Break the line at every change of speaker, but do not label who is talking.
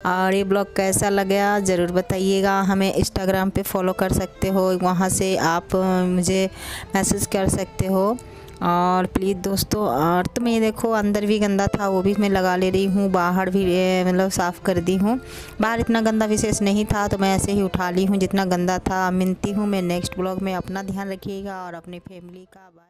और ये ब्लॉग कैसा लगा ज़रूर बताइएगा। हमें इंस्टाग्राम पे फॉलो कर सकते हो, वहाँ से आप मुझे मैसेज कर सकते हो। और प्लीज़ दोस्तों, और तो मैं देखो, अंदर भी गंदा था, वो भी मैं लगा ले रही हूँ, बाहर भी मतलब साफ़ कर दी हूँ। बाहर इतना गंदा विशेष नहीं था तो मैं ऐसे ही उठा ली हूँ जितना गंदा था। मिलती हूँ मैं नेक्स्ट ब्लॉग में, अपना ध्यान रखिएगा और अपनी फैमिली का बाय